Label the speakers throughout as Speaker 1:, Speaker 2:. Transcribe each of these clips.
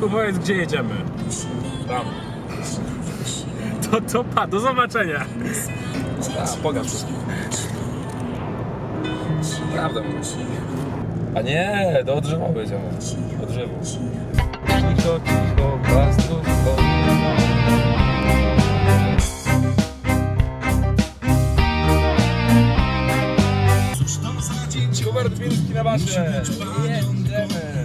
Speaker 1: Tomku, powiedz, gdzie jedziemy? Tam. To, to pa, do zobaczenia.
Speaker 2: A, pokaż wszystkim. Prawda. A nie, do odrzewu jedziemy. Odrzewu. Cicho, cicho, pastrówko. Hubert Wilski na basie. Jedziemy.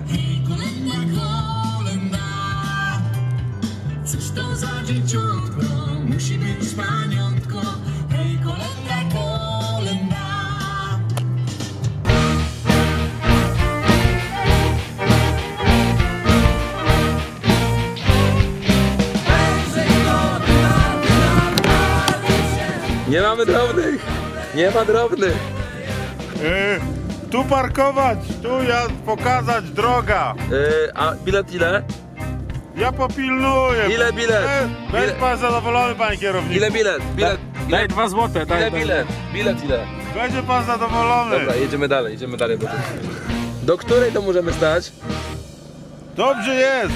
Speaker 2: Mamy drobnych. Nie ma drobnych.
Speaker 3: E, tu parkować, tu ja pokazać droga.
Speaker 2: Yy, a bilet ile?
Speaker 3: Ja popilnuję.
Speaker 2: Ile bilet?
Speaker 3: Będzie
Speaker 2: Ile-
Speaker 3: pan zadowolony, panie kierowniku.
Speaker 2: Ile bilet? Bilet.
Speaker 1: Daj
Speaker 2: Ile,
Speaker 1: dwa złote, daj.
Speaker 2: ile
Speaker 1: daj.
Speaker 2: bilet? Bilet ile?
Speaker 3: Będzie pan zadowolony.
Speaker 2: Dobra, jedziemy dalej, jedziemy dalej. Bo to... Do której to możemy stać?
Speaker 3: Dobrze jest.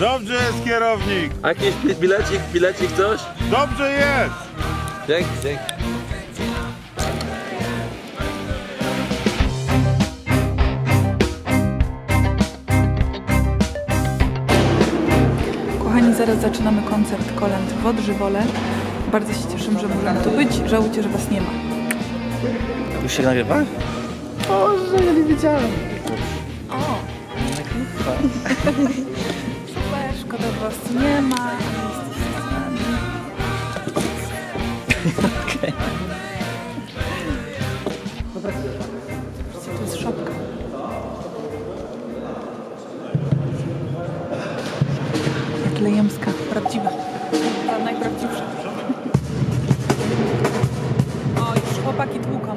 Speaker 3: Dobrze jest kierownik.
Speaker 2: A jakiś bi- bilecik, bilecik, coś?
Speaker 3: Dobrze jest.
Speaker 2: Dzięki, dzięki.
Speaker 4: Kochani, zaraz zaczynamy koncert kolęd w Odrzywole. Bardzo się cieszę, że możemy tu być. Żałujcie, że was nie ma.
Speaker 5: Już się nagrywa?
Speaker 4: Boże, ja nie wiedziałem. O! Super, szkoda, że was nie ma.
Speaker 5: Okej.
Speaker 4: To jest szopka. Jak lejemska, prawdziwa. Najprawdziwsza. O, już chłopaki tłuką.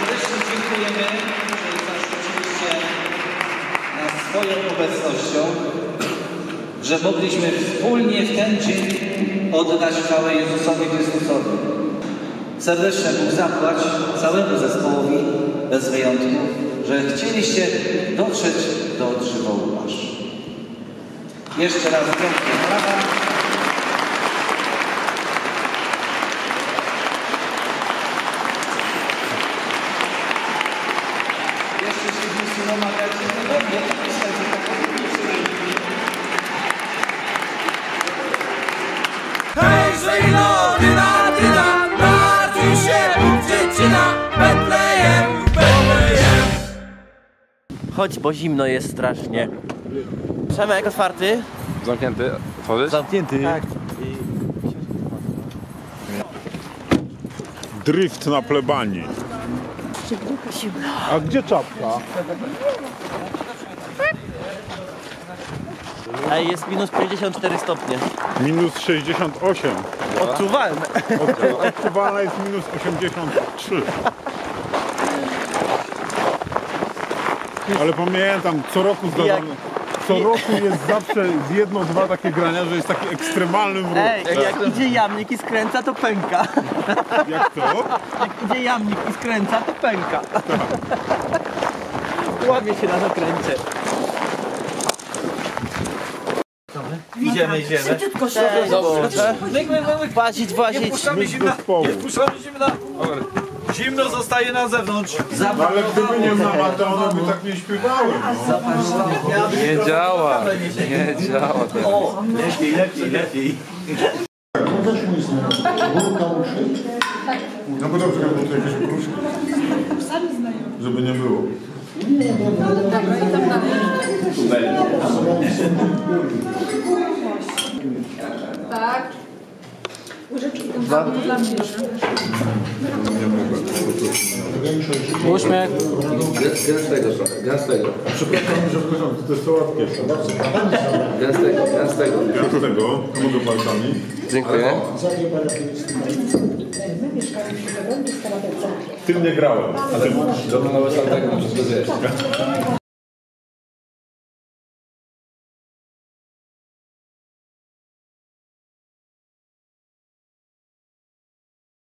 Speaker 6: Serdecznie dziękujemy, że zaszczyciliście nas swoją obecnością, że mogliśmy wspólnie w ten dzień oddać chwałę Jezusowi Chrystusowi. Serdecznie Bóg zapłać całemu zespołowi, bez wyjątku, że chcieliście dotrzeć do Drzewołu aż. Jeszcze raz brawa.
Speaker 5: Chodź, bo zimno jest strasznie. Przemek otwarty?
Speaker 2: Zamknięty. Otworzyć?
Speaker 5: Zamknięty. Tak.
Speaker 3: Drift na plebanii. A gdzie czapka?
Speaker 5: Ej, jest minus 54 stopnie.
Speaker 3: Minus 68.
Speaker 5: Odczuwalne.
Speaker 3: Od- Odczuwalna jest minus 83. Ale pamiętam, co roku zdarzamy. Co roku jest zawsze z jedno, dwa takie grania, że jest taki ekstremalny mróz.
Speaker 5: Ej, jak idzie jamnik i skręca, to pęka.
Speaker 3: Jak to?
Speaker 5: Jak idzie jamnik i skręca, to pęka. Łamie się na zakręcie.
Speaker 7: Idziemy, idziemy.
Speaker 5: Dobrze. Włazić, włazić.
Speaker 3: Zespołu.
Speaker 7: Zimno zostaje na zewnątrz.
Speaker 3: No ale gdyby nie mama, to one by tak nie śpiewały. No.
Speaker 2: Nie działa. Nie działa.
Speaker 7: Lepiej, lepiej, lepiej.
Speaker 3: No bo dobrze, jakby to jakieś okruszki. Żeby nie było.
Speaker 2: Uśmiech.
Speaker 8: Gęstego gęstego.
Speaker 3: Przepraszam, że przepraszam, to jest sałatkie.
Speaker 8: Gęstego, gęstego.
Speaker 3: Ja z tego, mogę palcami.
Speaker 2: Dziękuję.
Speaker 3: Tym nie grałem. A tym
Speaker 8: Zapomniałeś tamtego, wszystko zjeść.